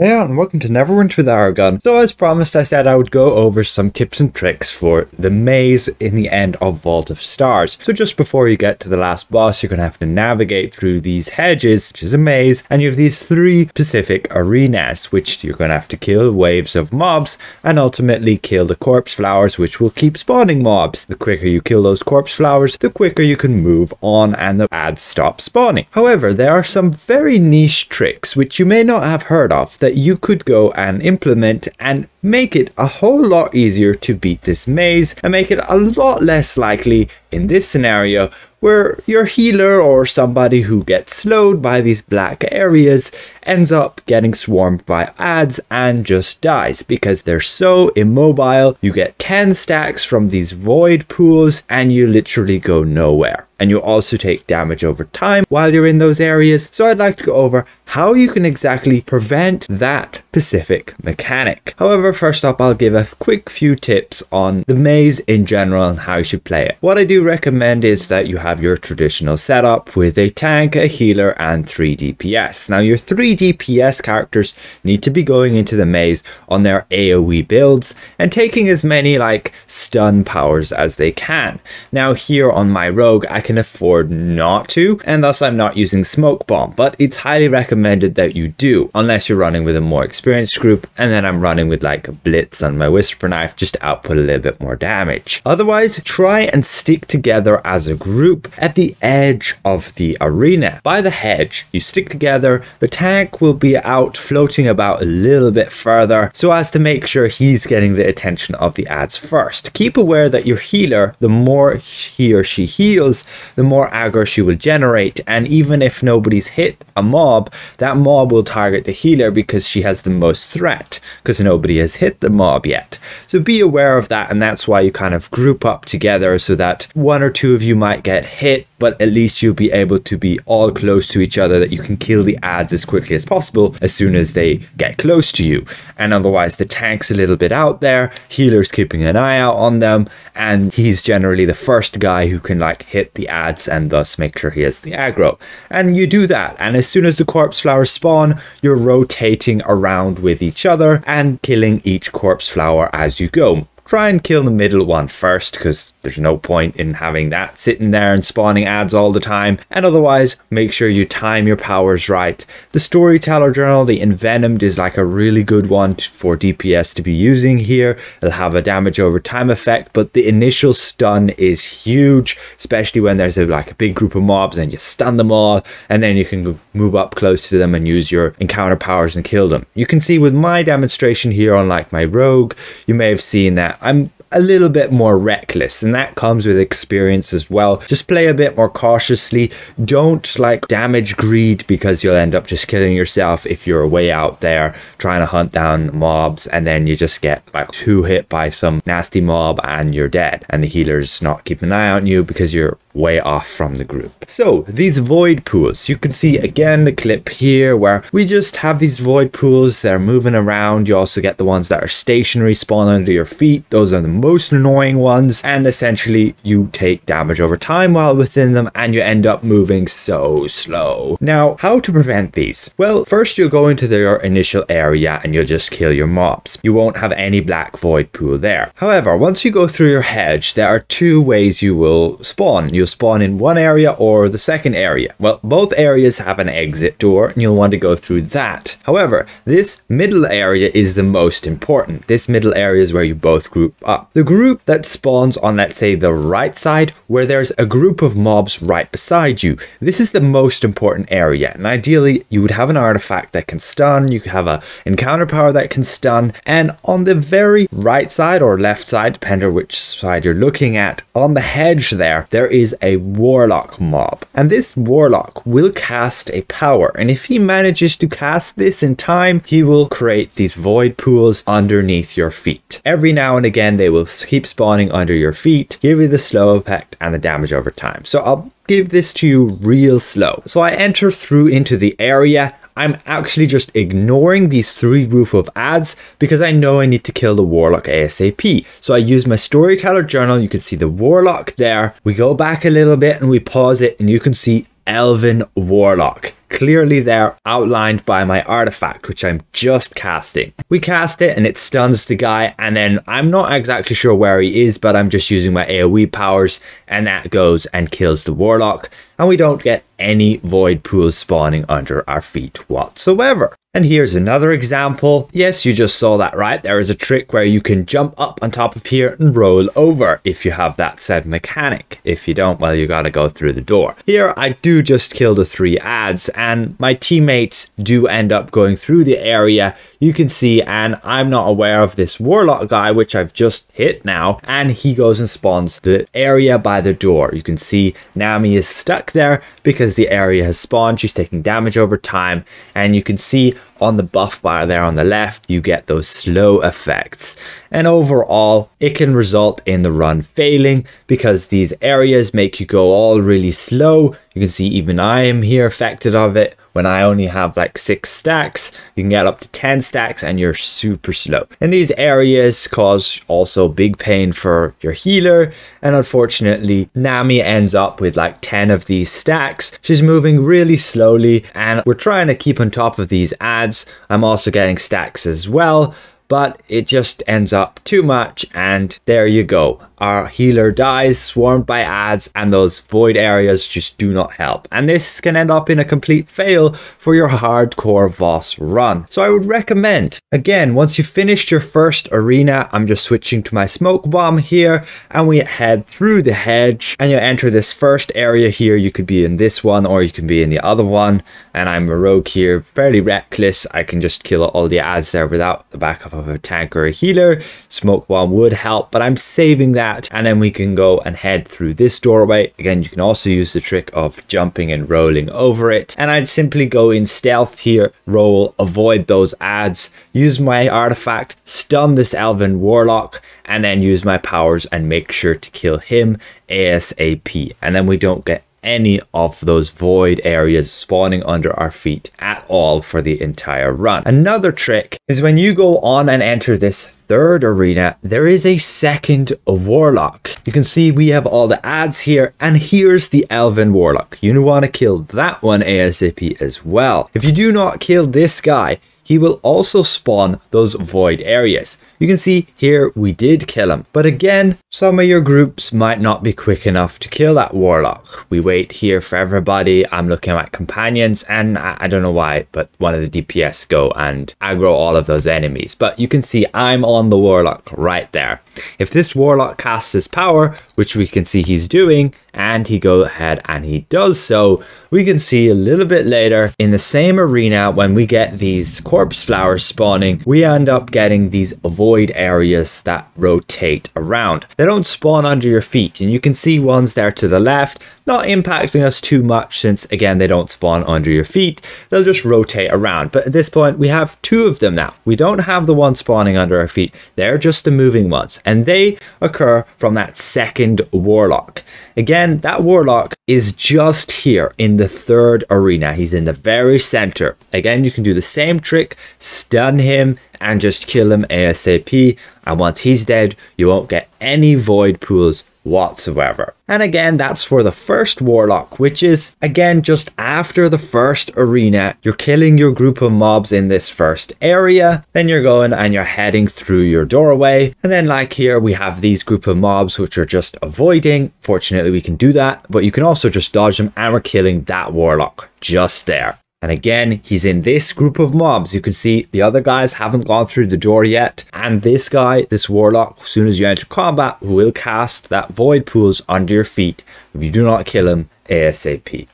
Hey and welcome to Neverwinter with Aragon. So as promised I said I would go over some tips and tricks for the maze in the end of Vault of Stars. So just before you get to the last boss you're going to have to navigate through these hedges, which is a maze, and you have these three specific arenas which you're going to have to kill waves of mobs and ultimately kill the corpse flowers which will keep spawning mobs. The quicker you kill those corpse flowers, the quicker you can move on and the ads stop spawning. However, there are some very niche tricks which you may not have heard of that you could go and implement and make it a whole lot easier to beat this maze and make it a lot less likely in this scenario where your healer or somebody who gets slowed by these black areas ends up getting swarmed by ads and just dies because they're so immobile. You get 10 stacks from these void pools and you literally go nowhere and you also take damage over time while you're in those areas. So I'd like to go over how you can exactly prevent that specific mechanic. However, first up, I'll give a quick few tips on the maze in general and how you should play it. What I do recommend is that you have your traditional setup with a tank, a healer, and 3 DPS. Now, your 3 DPS characters need to be going into the maze on their AoE builds and taking as many like stun powers as they can. Now, here on my rogue, I can afford not to, and thus I'm not using Smoke Bomb, but it's highly recommended that you do, unless you're running with a more experienced group, and then I'm running with like a Blitz and my Whisper Knife just output a little bit more damage. Otherwise, try and stick together as a group at the edge of the arena. By the hedge, you stick together, the tank will be out floating about a little bit further so as to make sure he's getting the attention of the ads first. Keep aware that your healer, the more he or she heals, the more aggro she will generate. And even if nobody's hit a mob, that mob will target the healer because she has the most threat because nobody has hit the mob yet. So be aware of that. And that's why you kind of group up together so that one or two of you might get hit but at least you'll be able to be all close to each other that you can kill the ads as quickly as possible as soon as they get close to you. And otherwise, the tank's a little bit out there, healer's keeping an eye out on them, and he's generally the first guy who can like hit the ads and thus make sure he has the aggro. And you do that, and as soon as the corpse flowers spawn, you're rotating around with each other and killing each corpse flower as you go try and kill the middle one first because there's no point in having that sitting there and spawning ads all the time. And otherwise, make sure you time your powers right. The Storyteller Journal, the Envenomed, is like a really good one for DPS to be using here. It'll have a damage over time effect, but the initial stun is huge, especially when there's a, like a big group of mobs and you stun them all, and then you can move up close to them and use your encounter powers and kill them. You can see with my demonstration here on like my rogue, you may have seen that I'm a little bit more reckless and that comes with experience as well. Just play a bit more cautiously. Don't like damage greed because you'll end up just killing yourself if you're way out there trying to hunt down mobs and then you just get like two hit by some nasty mob and you're dead and the healer's not keeping an eye on you because you're way off from the group. So these void pools, you can see again the clip here where we just have these void pools that are moving around. You also get the ones that are stationary spawn under your feet. Those are the most annoying ones. And essentially you take damage over time while within them and you end up moving so slow. Now, how to prevent these? Well, first you'll go into your initial area and you'll just kill your mobs. You won't have any black void pool there. However, once you go through your hedge, there are two ways you will spawn. You'll spawn in one area or the second area. Well, both areas have an exit door and you'll want to go through that. However, this middle area is the most important. This middle area is where you both group up. The group that spawns on, let's say, the right side, where there's a group of mobs right beside you. This is the most important area. And ideally, you would have an artifact that can stun, you could have a encounter power that can stun, and on the very right side or left side, depending on which side you're looking at, on the hedge there, there is a warlock mob. And this warlock will cast a power. And if he manages to cast this in time, he will create these void pools underneath your feet. Every now and again, they will keep spawning under your feet, give you the slow effect and the damage over time. So I'll give this to you real slow. So I enter through into the area I'm actually just ignoring these three group of ads because I know I need to kill the warlock ASAP. So I use my storyteller journal. You can see the warlock there. We go back a little bit and we pause it and you can see Elven Warlock. Clearly there outlined by my artifact, which I'm just casting. We cast it and it stuns the guy and then I'm not exactly sure where he is, but I'm just using my AoE powers and that goes and kills the Warlock and we don't get any void pools spawning under our feet whatsoever. And here's another example. Yes, you just saw that right. There is a trick where you can jump up on top of here and roll over if you have that said mechanic. If you don't, well, you gotta go through the door. Here, I do just kill the three ads and my teammates do end up going through the area you can see and I'm not aware of this warlock guy, which I've just hit now, and he goes and spawns the area by the door. You can see Nami is stuck there because the area has spawned. She's taking damage over time and you can see on the buff bar there on the left, you get those slow effects. And overall, it can result in the run failing because these areas make you go all really slow. You can see even I am here affected of it when I only have like six stacks, you can get up to 10 stacks and you're super slow. And these areas cause also big pain for your healer. And unfortunately, Nami ends up with like 10 of these stacks. She's moving really slowly and we're trying to keep on top of these ads. I'm also getting stacks as well but it just ends up too much and there you go. Our healer dies swarmed by ads and those void areas just do not help. And this can end up in a complete fail for your hardcore VoS run. So I would recommend again once you've finished your first arena I'm just switching to my smoke bomb here and we head through the hedge. And you enter this first area here. You could be in this one or you can be in the other one. And I'm a rogue here fairly reckless. I can just kill all the ads there without the back of a tank or a healer. Smoke bomb would help but I'm saving that. That and then we can go and head through this doorway. Again you can also use the trick of jumping and rolling over it. And I'd simply go in stealth here roll avoid those ads use my artifact stun this elven warlock and then use my powers and make sure to kill him ASAP and then we don't get any of those void areas spawning under our feet at all for the entire run. Another trick is when you go on and enter this third arena, there is a second warlock. You can see we have all the ads here, and here's the elven warlock. You want to kill that one ASAP as well. If you do not kill this guy, he will also spawn those void areas. You can see here we did kill him, but again, some of your groups might not be quick enough to kill that warlock. We wait here for everybody. I'm looking at companions and I, I don't know why, but one of the DPS go and aggro all of those enemies. But you can see I'm on the warlock right there. If this warlock casts his power, which we can see he's doing, and he go ahead and he does so, we can see a little bit later in the same arena when we get these corpse flowers spawning, we end up getting these void areas that rotate around. They don't spawn under your feet and you can see ones there to the left not impacting us too much since again they don't spawn under your feet. They'll just rotate around. But at this point we have two of them now. We don't have the one spawning under our feet. They're just the moving ones and they occur from that second warlock. Again that warlock is just here in the third arena. He's in the very center. Again you can do the same trick stun him and just kill him ASAP. And once he's dead, you won't get any void pools whatsoever. And again, that's for the first Warlock, which is again just after the first arena. You're killing your group of mobs in this first area, then you're going and you're heading through your doorway. And then, like here, we have these group of mobs which are just avoiding. Fortunately, we can do that, but you can also just dodge them, and we're killing that Warlock just there. And again, he's in this group of mobs. You can see the other guys haven't gone through the door yet. And this guy, this warlock, as soon as you enter combat, will cast that void pools under your feet if you do not kill him ASAP.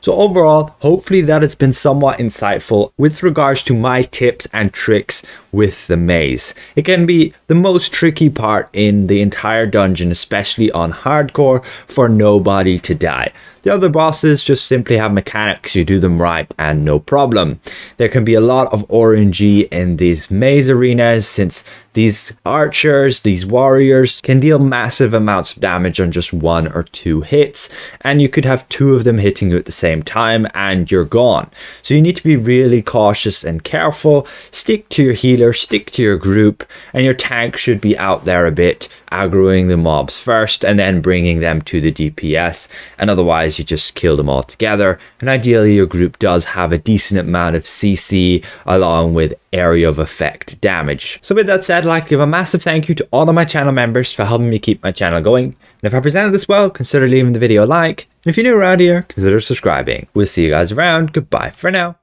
So overall, hopefully that has been somewhat insightful with regards to my tips and tricks with the maze. It can be the most tricky part in the entire dungeon, especially on hardcore, for nobody to die. The other bosses just simply have mechanics, you do them right and no problem. There can be a lot of RNG in these maze arenas since these archers, these warriors can deal massive amounts of damage on just one or two hits and you could have two of them hitting you at the same time and you're gone. So you need to be really cautious and careful, stick to your healer, stick to your group and your tank should be out there a bit aggroing the mobs first and then bringing them to the DPS, and otherwise you just kill them all together. And ideally, your group does have a decent amount of CC along with area of effect damage. So with that said, I'd like to give a massive thank you to all of my channel members for helping me keep my channel going. And if I presented this well, consider leaving the video a like. And if you're new around here, consider subscribing. We'll see you guys around. Goodbye for now.